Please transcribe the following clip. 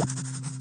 Thank you.